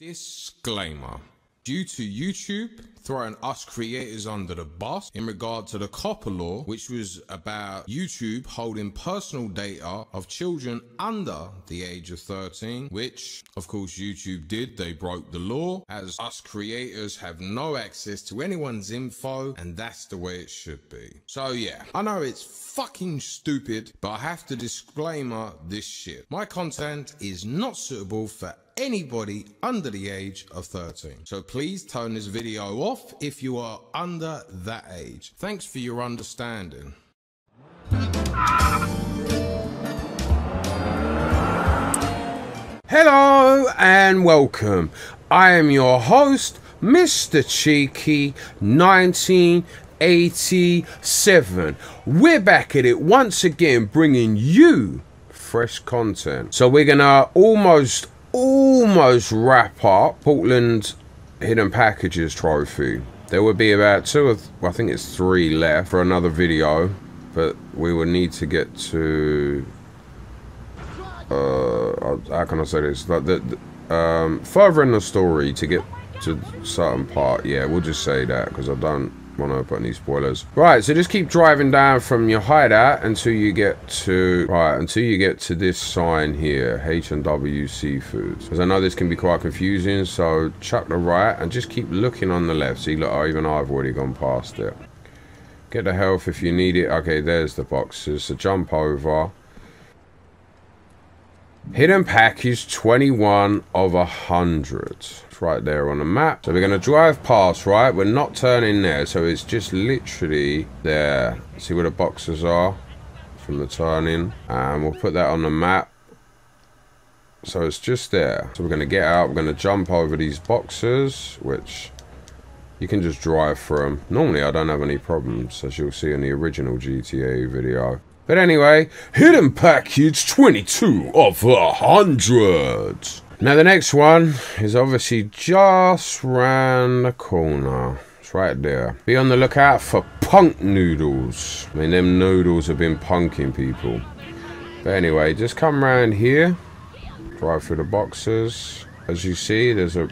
Disclaimer. Due to YouTube throwing us creators under the bus in regard to the COPPA law, which was about YouTube holding personal data of children under the age of 13, which of course YouTube did, they broke the law, as us creators have no access to anyone's info, and that's the way it should be. So yeah, I know it's fucking stupid, but I have to disclaimer this shit. My content is not suitable for anybody under the age of 13. So please turn this video off if you are under that age. Thanks for your understanding. Hello and welcome. I am your host, Mr. Cheeky 1987. We're back at it once again, bringing you fresh content. So we're gonna almost almost wrap up Portland Hidden Packages trophy. There would be about two of, well, I think it's three left for another video, but we would need to get to, uh, how can I say this? Like the, the um, further in the story to get to certain part. Yeah, we'll just say that because I don't want to put any spoilers. Right, so just keep driving down from your hideout until you get to right until you get to this sign here, H and W Seafoods. Because I know this can be quite confusing, so chuck the right and just keep looking on the left. See, look, oh, even I've already gone past it. Get the health if you need it. Okay, there's the boxes. So jump over. Hidden package 21 of a 100 right there on the map. So we're going to drive past, right? We're not turning there, so it's just literally there. See where the boxes are from the turning? And we'll put that on the map. So it's just there. So we're going to get out. We're going to jump over these boxes, which you can just drive through. Normally, I don't have any problems, as you'll see in the original GTA video. But anyway, hidden package 22 of a 100. Now the next one is obviously just round the corner. It's right there. Be on the lookout for punk noodles. I mean, them noodles have been punking people. But anyway, just come round here. Drive through the boxes. As you see, there's a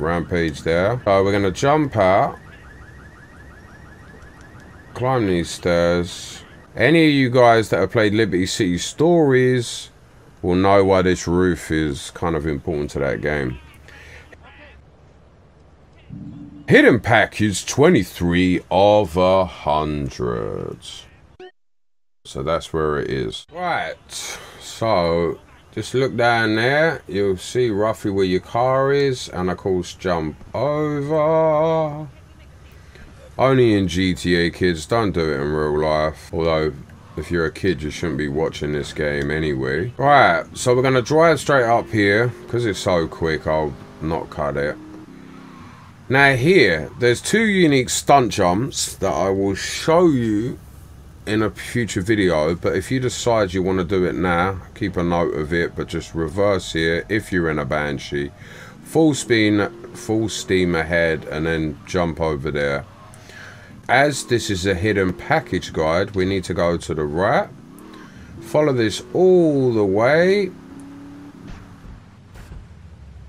rampage there. So we're going to jump out. Climb these stairs. Any of you guys that have played Liberty City Stories will know why this roof is kind of important to that game. Hidden package 23 of a hundred. So that's where it is. Right. So just look down there. You'll see roughly where your car is. And of course jump over. Only in GTA kids. Don't do it in real life. Although if you're a kid, you shouldn't be watching this game anyway. Right, so we're going to drive straight up here. Because it's so quick, I'll not cut it. Now here, there's two unique stunt jumps that I will show you in a future video. But if you decide you want to do it now, keep a note of it. But just reverse here if you're in a Banshee. Full speed, full steam ahead and then jump over there as this is a hidden package guide, we need to go to the right. Follow this all the way.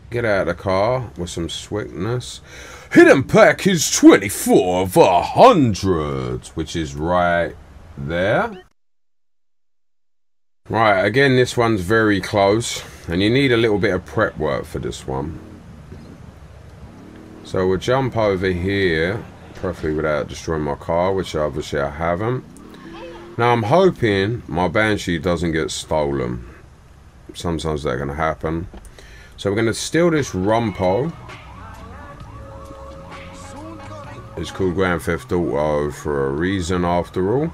Get out of the car with some swiftness. Hidden package 24 of 100, which is right there. Right, again, this one's very close, and you need a little bit of prep work for this one. So we'll jump over here preferably without destroying my car, which obviously I haven't. Now I'm hoping my Banshee doesn't get stolen. Sometimes going to happen. So we're going to steal this Rumpo. It's called Grand Theft Auto for a reason after all.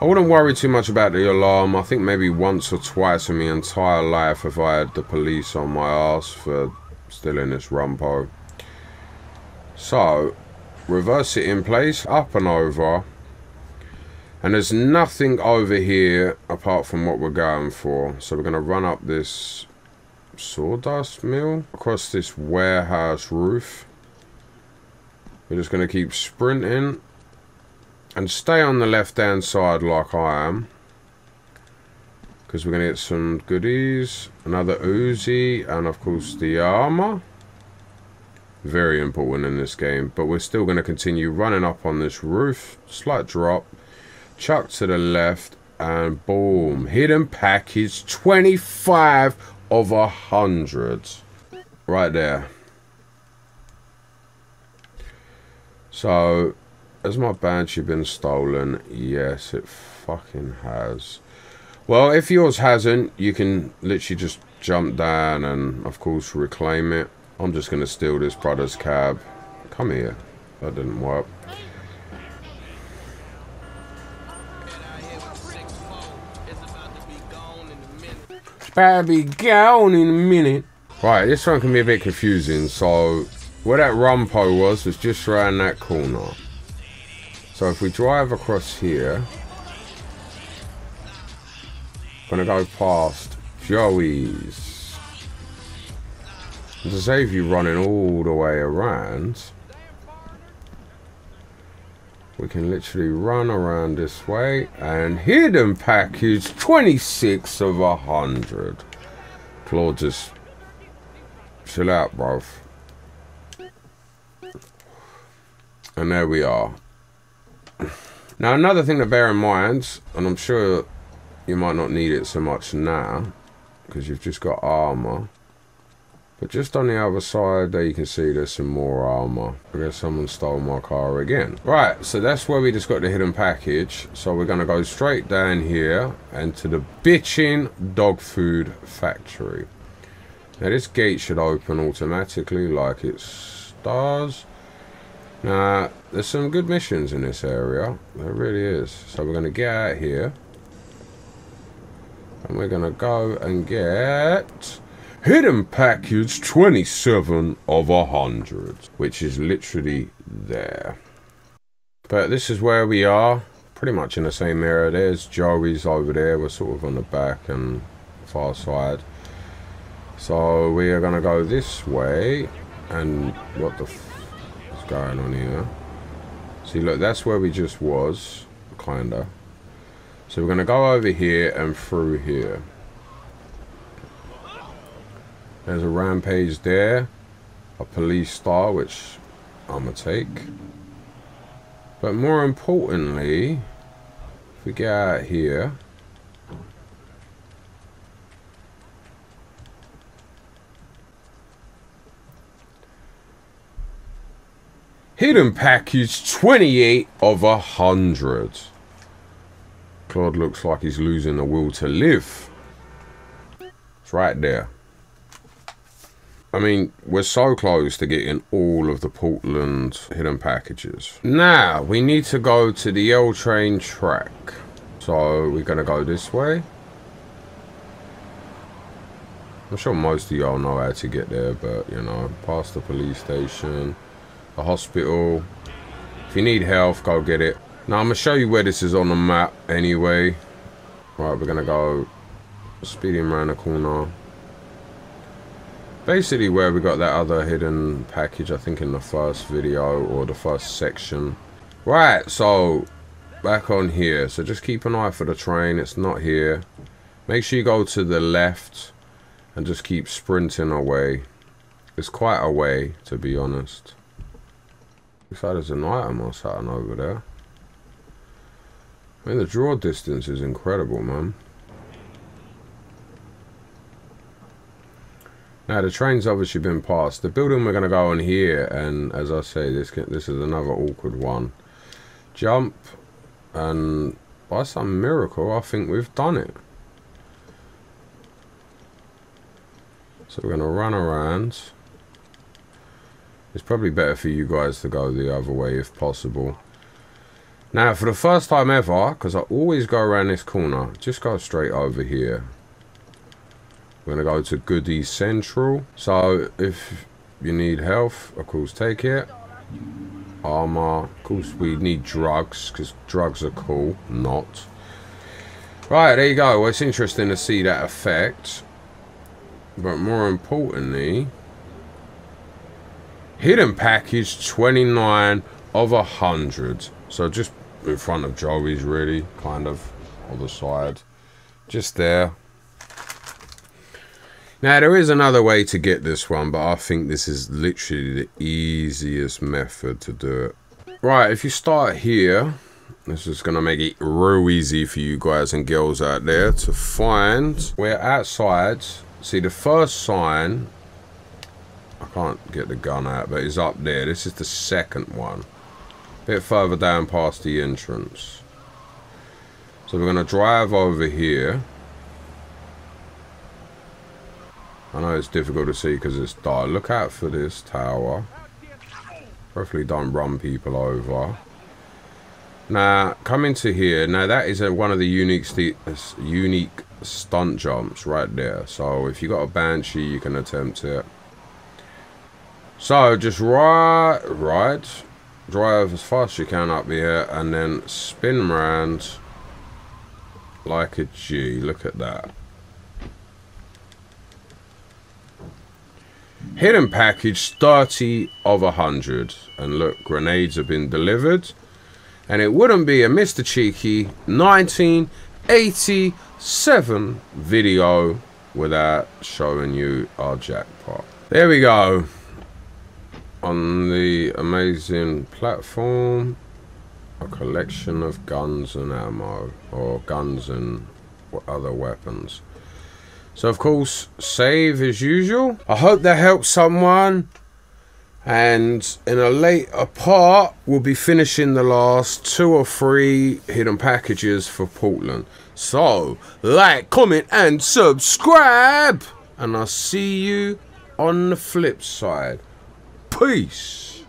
I wouldn't worry too much about the alarm. I think maybe once or twice in my entire life if I had the police on my ass for stealing this Rumpo. So, reverse it in place, up and over. And there's nothing over here apart from what we're going for. So we're going to run up this sawdust mill across this warehouse roof. We're just going to keep sprinting and stay on the left hand side like I am. Because we're going to get some goodies. Another Uzi. And of course the armor. Very important in this game. But we're still going to continue running up on this roof. Slight drop. Chuck to the left. And boom. Hidden package. 25 of a 100. Right there. So, has my Banshee been stolen? Yes, it fucking has. Well, if yours hasn't, you can literally just jump down and, of course, reclaim it. I'm just going to steal this brother's cab. Come here. That didn't work. About to be gone in a minute. Right, this one can be a bit confusing. So, where that rumpo was, was just around that corner. So if we drive across here, gonna go past Joey's. To save you running all the way around, we can literally run around this way and hidden package 26 of a 100. Claude just chill out, bruv. And there we are. Now, another thing to bear in mind, and I'm sure you might not need it so much now, because you've just got armor. But just on the other side there you can see there's some more armor. I guess someone stole my car again. Right, so that's where we just got the hidden package. So we're going to go straight down here and to the bitching dog food factory. Now this gate should open automatically like it does. Now, there's some good missions in this area. There really is. So we're going to get out here. And we're going to go and get... Hidden Package 27 of 100. Which is literally there. But this is where we are. Pretty much in the same area. There's Joey's over there. We're sort of on the back and far side. So we are going to go this way. And what the is going on here. See, look, that's where we just was, kinda. So we're going to go over here and through here. There's a rampage there. A police star, which I'm going to take. But more importantly, if we get out here... Hidden package 28 of a 100. Claude looks like he's losing the will to live. It's right there. I mean, we're so close to getting all of the Portland hidden packages. Now, we need to go to the L train track. So, we're going to go this way. I'm sure most of y'all know how to get there, but, you know, past the police station the hospital. If you need health, go get it. Now, I'm going to show you where this is on the map anyway. Right, we're going to go speeding around the corner. Basically where we got that other hidden package, I think in the first video or the first section. Right, so back on here. So just keep an eye for the train. It's not here. Make sure you go to the left and just keep sprinting away. It's quite a way, to be honest. Looks like there's an item or something over there. I mean, the draw distance is incredible, man. Now, the train's obviously been passed. The building we're going to go in here, and as I say, this this is another awkward one. Jump, and by some miracle, I think we've done it. So we're going to run around. It's probably better for you guys to go the other way if possible. Now, for the first time ever, because I always go around this corner, just go straight over here. We're going to go to Goody Central. So, if you need health, of course, take it. Armor. Of course, we need drugs, because drugs are cool. Not. Right, there you go. Well, it's interesting to see that effect. But more importantly, Hidden package 29 of a 100. So just in front of Joey's really, kind of, on the side. Just there. Now, there is another way to get this one, but I think this is literally the easiest method to do it. Right, if you start here, this is going to make it real easy for you guys and girls out there to find. We're outside. See, the first sign, I can't get the gun out, but it's up there. This is the second one. A bit further down past the entrance. So we're going to drive over here. I know it's difficult to see because it's dark. Look out for this tower. Hopefully don't run people over. Now, coming to here. Now, that is a, one of the unique uh, unique stunt jumps right there. So, if you got a Banshee, you can attempt it. So, just right, right. Drive as fast as you can up here. And then spin around like a G. Look at that. Hidden package 30 of 100. And look, grenades have been delivered. And it wouldn't be a Mr. Cheeky 1987 video without showing you our jackpot. There we go. On the amazing platform, a collection of guns and ammo, or guns and other weapons. So, of course, save as usual. I hope that helps someone. And in a later part, we'll be finishing the last two or three hidden packages for Portland. So, like, comment, and subscribe. And I'll see you on the flip side. Peace.